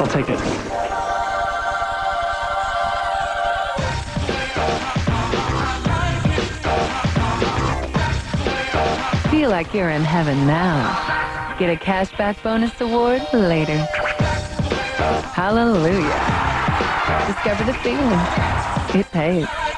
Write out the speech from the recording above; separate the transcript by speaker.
Speaker 1: I'll take it.
Speaker 2: Feel like you're in heaven now. Get a cashback bonus award later. Hallelujah. Discover the feeling. It pays.